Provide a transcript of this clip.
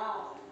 down.